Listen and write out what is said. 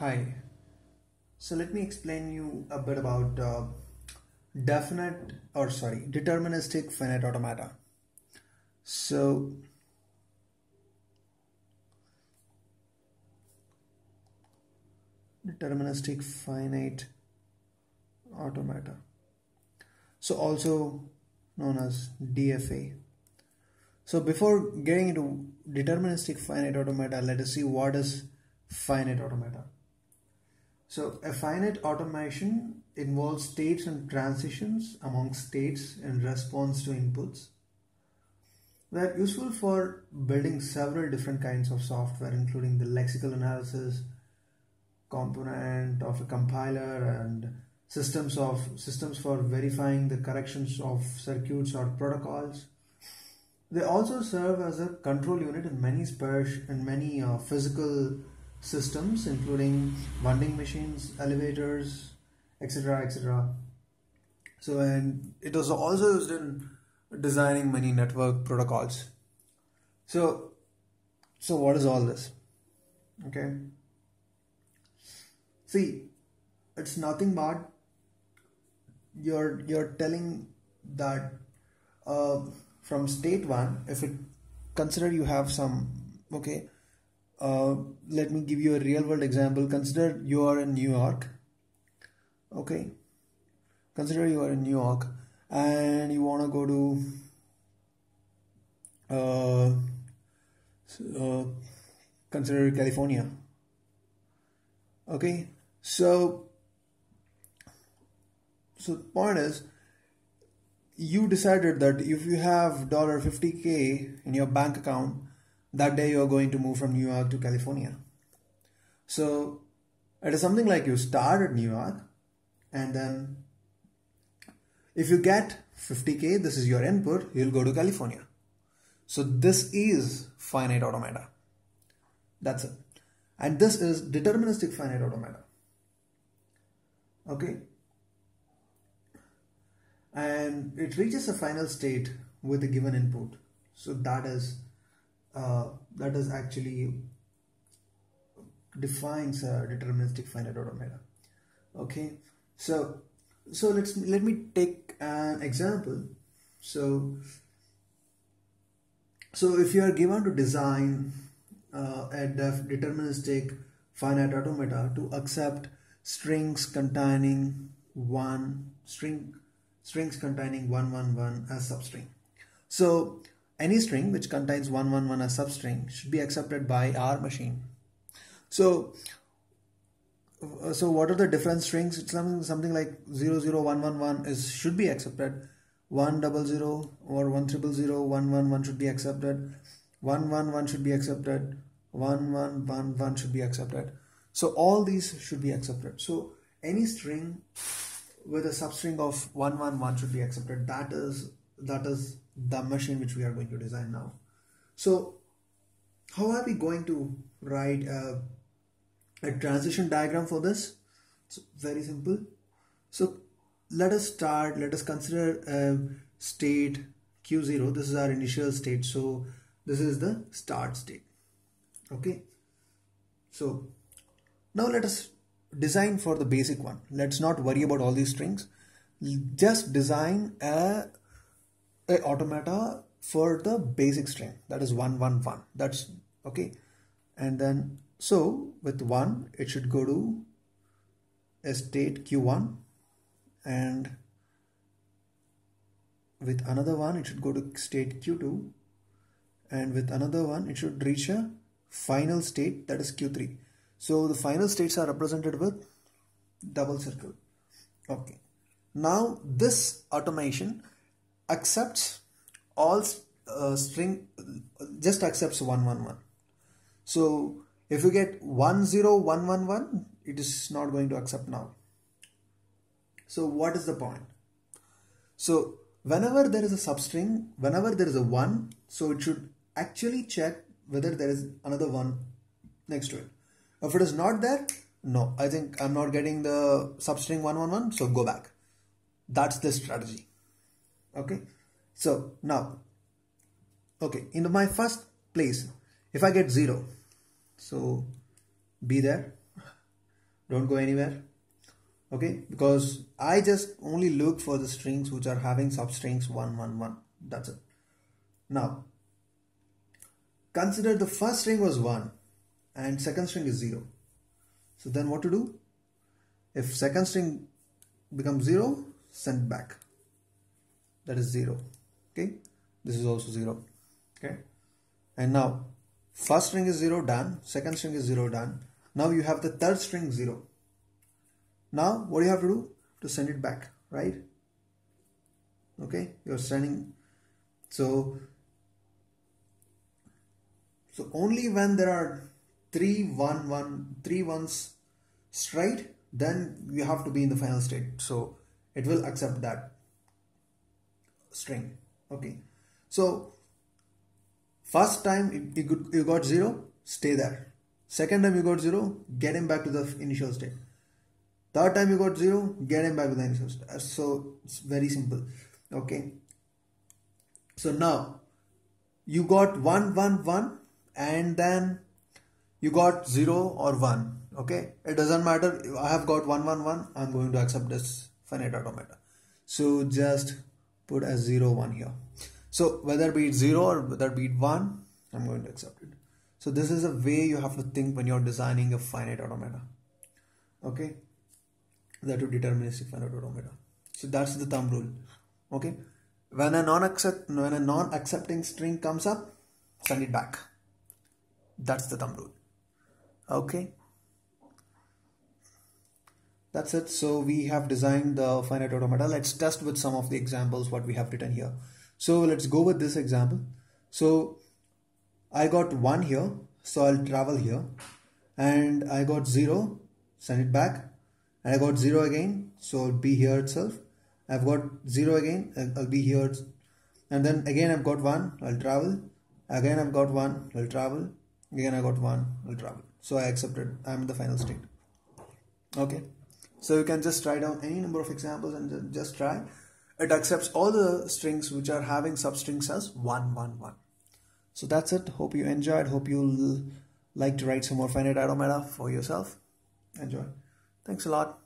Hi. So let me explain you a bit about uh, definite or sorry deterministic finite automata. So deterministic finite automata. So also known as DFA. So before getting into deterministic finite automata, let us see what is finite automata. So a finite automaton involves states and transitions among states in response to inputs. They are useful for building several different kinds of software, including the lexical analysis component of a compiler and systems of systems for verifying the corrections of circuits or protocols. They also serve as a control unit in many in many uh, physical systems including vending machines elevators etc etc so and it was also used in designing many network protocols. So so what is all this? Okay. See it's nothing but you're you're telling that uh, from state one if it consider you have some okay uh, let me give you a real world example. Consider you are in new york. Okay. Consider you are in new york and you want to go to uh, uh, consider california. Okay. So so the point is you decided that if you have dollar 50k in your bank account that day you're going to move from New York to California. So it is something like you start at New York and then if you get 50k, this is your input, you'll go to California. So this is finite automata. That's it. And this is deterministic finite automata. Okay. And it reaches a final state with a given input. So that is uh, that is actually defines a deterministic finite automata okay? So so let's let me take an example. So so if you are given to design uh, a deterministic finite automata to accept strings containing one string strings containing 111 as substring. So any string which contains 111 as substring should be accepted by our machine. So, uh, so what are the different strings? It's something something like 00111 is should be accepted. 100 or 1000 should be accepted. 111 should be accepted. 1111 should be accepted. So all these should be accepted. So any string with a substring of 111 should be accepted. That is that is the machine which we are going to design now. So how are we going to write a, a transition diagram for this? It's very simple. So let us start, let us consider a state Q0. This is our initial state. So this is the start state. Okay. So now let us design for the basic one. Let's not worry about all these strings. Just design a a automata for the basic string. That is 111 that's okay. And then so with 1 it should go to a state q1 and with another one it should go to state q2 and with another one it should reach a final state that is q3 so the final states are represented with double circle. Okay. Now this automaton accepts all uh, string just accepts 111 so if you get 10111 it is not going to accept now. So what is the point? So whenever there is a substring whenever there is a 1 so it should actually check whether there is another one next to it. If it is not there no. I think i'm not getting the substring 111 so go back. That's the strategy okay? So now okay in my first place if I get 0 so be there. Don't go anywhere. Okay? Because I just only look for the strings which are having substrings 111 that's it. Now consider the first string was 1 and second string is 0 so then what to do? If second string becomes 0 send back that is 0 okay? This is also 0 okay? And now first string is 0 done. Second string is 0 done. Now you have the third string 0 now what do you have to do? To send it back right? Okay? You're sending so so only when there are three one one three ones straight then you have to be in the final state. So it will accept that string okay so first time you got zero stay there second time you got zero get him back to the initial state Third time you got 0, get him back to the initial state. Uh, so it's very simple. Okay. So now you got 1, 1, 1 and then you got 0 or 1. Okay. It doesn't matter. I have got 1, 1, 1. I'm going to accept this finite automata. So just put as 0, 1 here. So whether be it 0 or whether be it 1, I'm going to accept it. So this is a way you have to think when you're designing a finite automata. Okay that would deterministic finite automata. So that's the thumb rule. Okay. When a non-accept when a non-accepting string comes up, send it back. That's the thumb rule. Okay. That's it. So we have designed the finite automata. Let's test with some of the examples what we have written here. So let's go with this example. So I got 1 here. So I'll travel here. And I got 0. Send it back and I got 0 again so I'll be here itself I've got 0 again I'll be here and then again I've got 1 I'll travel again I've got 1 I'll travel again I got 1 I'll travel so I accepted I'm in the final state okay so you can just try down any number of examples and just try. It accepts all the strings which are having substrings as 1 1 1 so that's it. Hope you enjoyed. Hope you'll like to write some more finite automata for yourself. Enjoy. Thanks a lot.